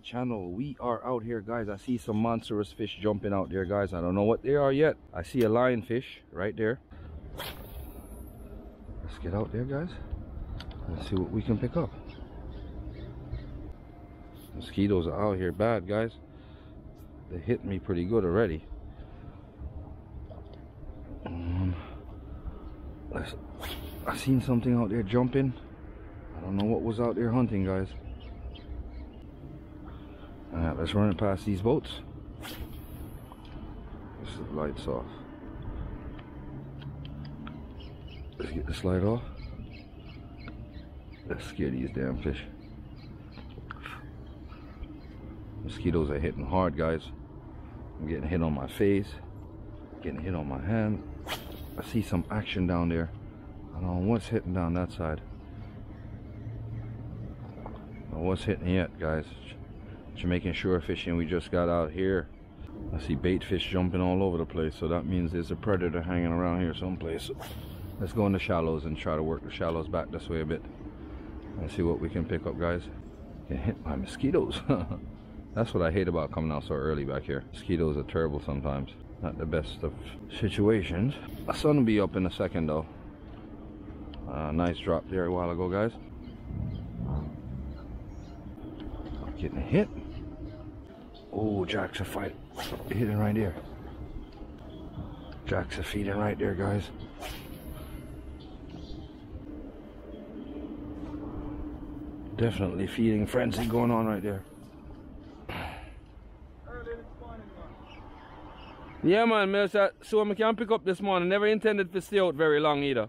channel. We are out here guys. I see some monstrous fish jumping out there guys. I don't know what they are yet. I see a lionfish right there. Let's get out there guys and see what we can pick up. Mosquitoes are out here bad guys. They hit me pretty good already. Um, i seen something out there jumping. I don't know what was out there hunting guys Alright, let's run it past these boats. This the lights off. Let's get this light off. Let's scare these damn fish. Mosquitoes are hitting hard, guys. I'm getting hit on my face, getting hit on my hand. I see some action down there. I don't know what's hitting down that side. What's hitting yet, guys. Jamaican shore fishing we just got out here. I see bait fish jumping all over the place, so that means there's a predator hanging around here someplace. Let's go in the shallows and try to work the shallows back this way a bit. And see what we can pick up, guys. Get hit by mosquitoes. That's what I hate about coming out so early back here. Mosquitoes are terrible sometimes. Not the best of situations. The sun will be up in a second though. Uh, nice drop there a while ago, guys. Getting hit. Oh, Jacks are fight hitting right there. Jacks are feeding right there, guys. Definitely feeding frenzy going on right there. Yeah man, me uh, so I can pick up this morning. Never intended to stay out very long either.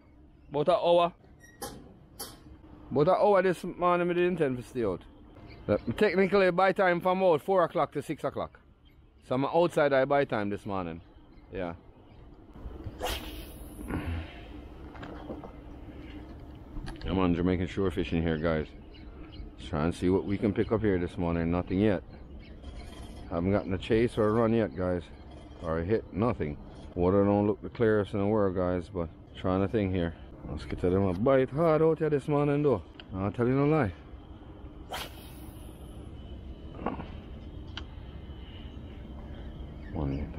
About an hour. About an hour this morning I didn't intend to stay out. Technically, I buy time from about 4 o'clock to 6 o'clock. So I'm outside, I buy time this morning. Yeah. I'm on Jamaican shore fishing here, guys. Let's try and see what we can pick up here this morning. Nothing yet. Haven't gotten a chase or a run yet, guys. Or a hit, nothing. Water don't look the clearest in the world, guys, but trying a thing here. Let's get to them a bite hard out here this morning, though. I'll tell you no lie.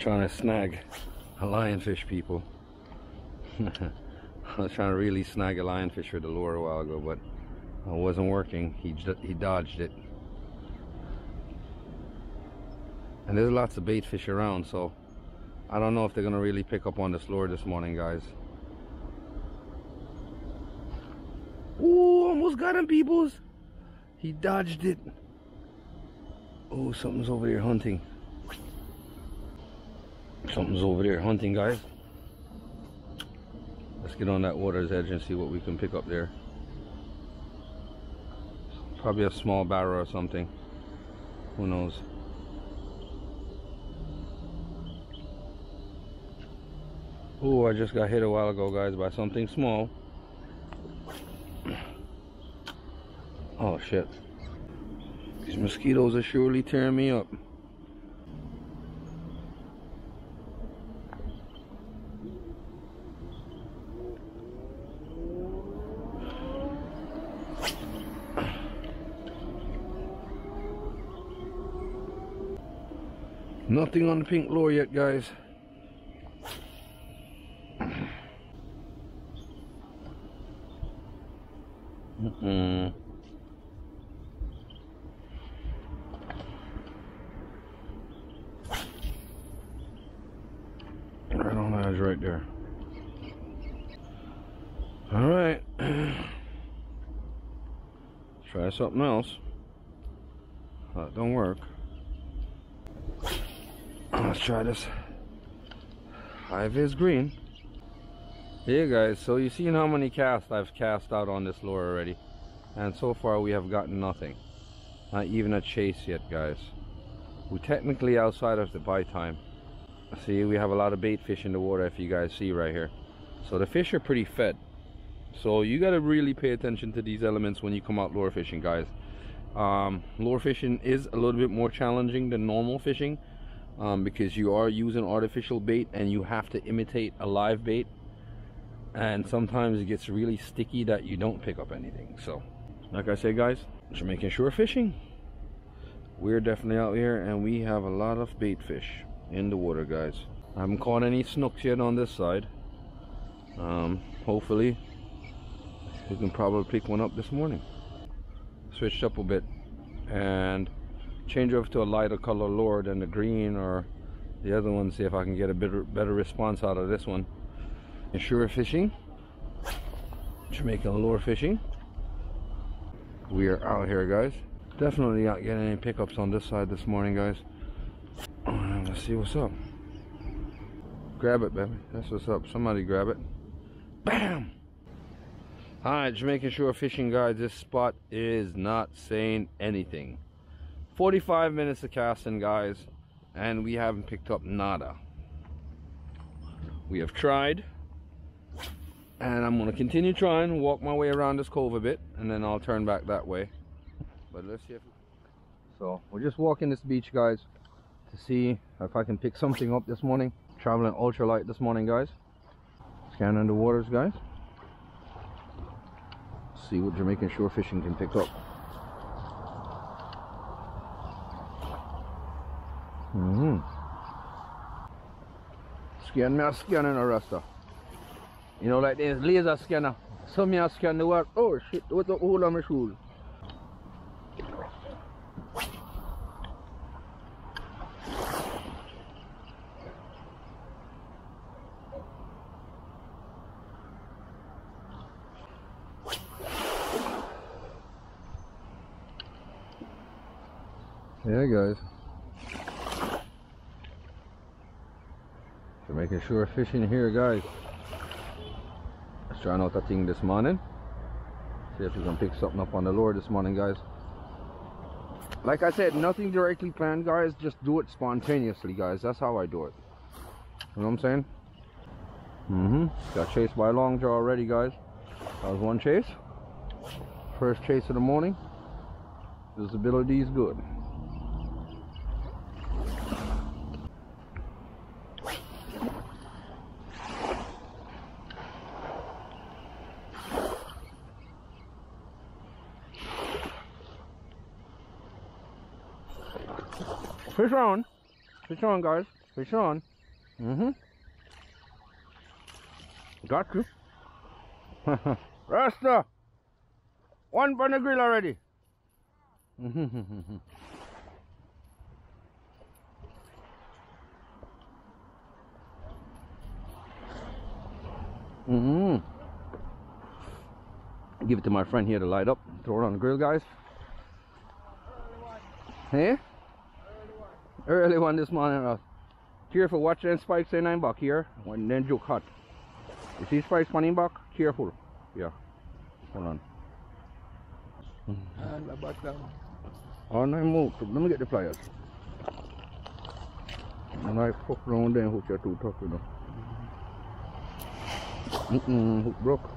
Trying to snag a lionfish, people. I was trying to really snag a lionfish for the lure a while ago, but it wasn't working. He, he dodged it. And there's lots of bait fish around, so I don't know if they're going to really pick up on this lure this morning, guys. Oh, almost got him, peoples. He dodged it. Oh, something's over there hunting. Something's over there hunting, guys. Let's get on that water's edge and see what we can pick up there. Probably a small barra or something. Who knows? Oh, I just got hit a while ago, guys, by something small. Oh, shit. These mosquitoes are surely tearing me up. Nothing on the pink lure yet, guys. Mm -mm. Right on the edge right there. All right. Try something else. That don't work. Let's try this. High vis green. Hey guys, so you seen how many casts I've cast out on this lure already? And so far we have gotten nothing. Not even a chase yet guys. We're technically outside of the bite time. See, we have a lot of bait fish in the water if you guys see right here. So the fish are pretty fed. So you got to really pay attention to these elements when you come out lure fishing guys. Um, lure fishing is a little bit more challenging than normal fishing um, because you are using artificial bait and you have to imitate a live bait. And sometimes it gets really sticky that you don't pick up anything. So like I say guys Jamaican shore fishing. We're definitely out here and we have a lot of bait fish in the water guys. I haven't caught any snooks yet on this side. Um, hopefully we can probably pick one up this morning. Switched up a bit and change over to a lighter color lure than the green or the other one see if I can get a better better response out of this one. Shore fishing? Jamaican lure fishing. We are out here guys. Definitely not getting any pickups on this side this morning guys. Let's see what's up. Grab it baby. That's what's up. Somebody grab it. Bam! Alright, Jamaican Shore Fishing guys, this spot is not saying anything. 45 minutes of casting guys, and we haven't picked up nada. We have tried, and I'm gonna continue trying, walk my way around this cove a bit, and then I'll turn back that way. But let's see if... So, we're just walking this beach guys, to see if I can pick something up this morning. Traveling ultralight this morning guys. Scanning the waters guys see what Jamaican shore fishing can pick up. Mm Scan me a scanning rasta. You know, like this laser scanner. Some me a scan the work. Oh shit, what the hole on my shoe? yeah guys Jamaican sure fishing here guys. Let's try out that thing this morning. See if we can pick something up on the lure this morning guys. Like I said nothing directly planned guys. Just do it spontaneously guys. That's how I do it. You know what I'm saying? Mm-hmm. Got chased by a long jaw already guys. That was one chase. First chase of the morning. Visibility is good Fish on. Fish on, guys. Fish on. Mm-hmm. Got you. Rasta! One on the grill already. Mm-hmm. mm-hmm. Give it to my friend here to light up. Throw it on the grill, guys. Hey? Early one this morning. Uh, careful, watch them spikes in nine back here. When then joke hot. You see spikes running back? Careful. Yeah. Hold on. And back down. Oh, no, move. Let me get the pliers. And I fuck around there and hook you too tough, you know. Mm -mm, hook broke.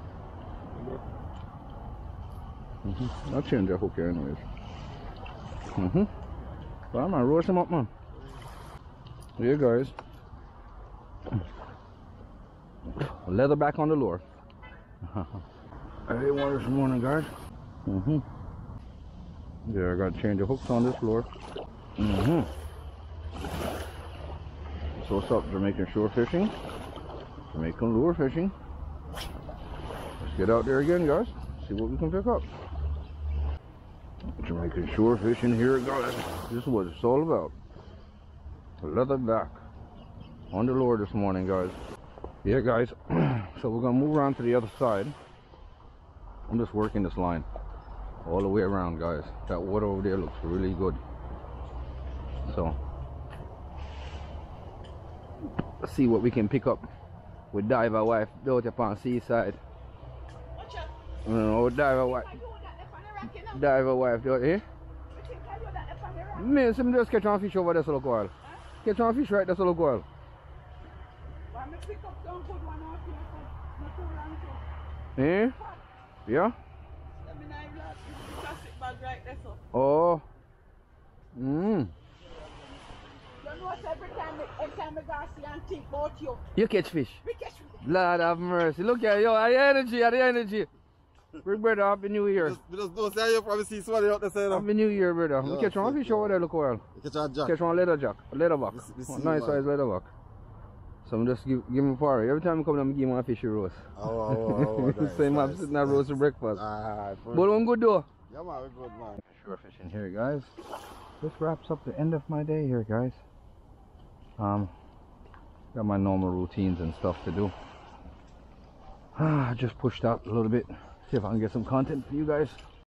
Mm -hmm. I'll change the hook here anyways. Mm-hmm. Well, man, roast him up, man. Here, guys. Leather back on the lure. I ate one this morning, guys. Mm-hmm. Yeah, I gotta change the hooks on this lure. Mm-hmm. So what's up, Jamaican shore fishing? Jamaican lure fishing. Let's get out there again, guys. See what we can pick up. Jamaican shore fishing here, guys. This is what it's all about. Leather back on the lure this morning, guys. Yeah, guys. so we're gonna move around to the other side. I'm just working this line all the way around, guys. That water over there looks really good. So let's see what we can pick up with diver wife out upon seaside. Watch out. Oh, diver wife. I do that left on the rock, you know. Diver wife, do it, eh? You think I do on? Me, some just catch one fish over there, so look while. Catch one fish right there, so look while. Why me pick up some good one out here for not too long. Eh? Yeah? Let me know if you have the plastic bag right there so. Oh. Mmm. You know what every time I- every time I go see and think about you. You catch fish. We catch fish. Lord have mercy. Look at you. The energy, the energy. Big brother, happy new year. Just, we just don't say you probably see somebody out there saying, Happy new year, brother. We Yeah, catch one fish over there, look while. catch a jack. Catch one leather jack, a leatherback. We we One nice size leatherback. So I'm just give, give him a party. Every time I come, I'm give him a fishy roast. Oh, oh, oh, nice, Same I'm nice, sitting at roast for breakfast. Ah, But I'm good though. Yeah, man, we're good, man. Shore fishing here, guys. This wraps up the end of my day here, guys. Um, got my normal routines and stuff to do. Ah, I just pushed out a little bit. See if I can get some content for you guys.